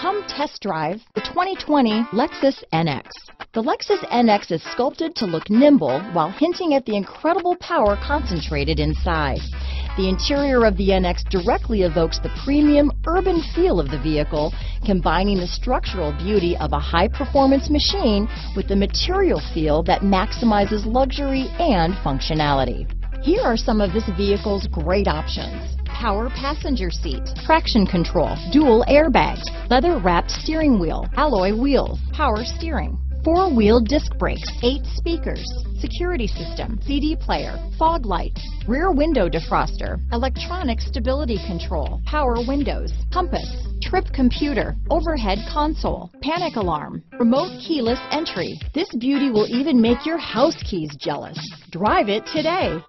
Come test drive the 2020 Lexus NX. The Lexus NX is sculpted to look nimble while hinting at the incredible power concentrated inside. The interior of the NX directly evokes the premium urban feel of the vehicle, combining the structural beauty of a high-performance machine with the material feel that maximizes luxury and functionality. Here are some of this vehicle's great options. Power passenger seat, traction control, dual airbags, leather wrapped steering wheel, alloy wheels, power steering, four-wheel disc brakes, eight speakers, security system, CD player, fog lights, rear window defroster, electronic stability control, power windows, compass, trip computer, overhead console, panic alarm, remote keyless entry. This beauty will even make your house keys jealous. Drive it today.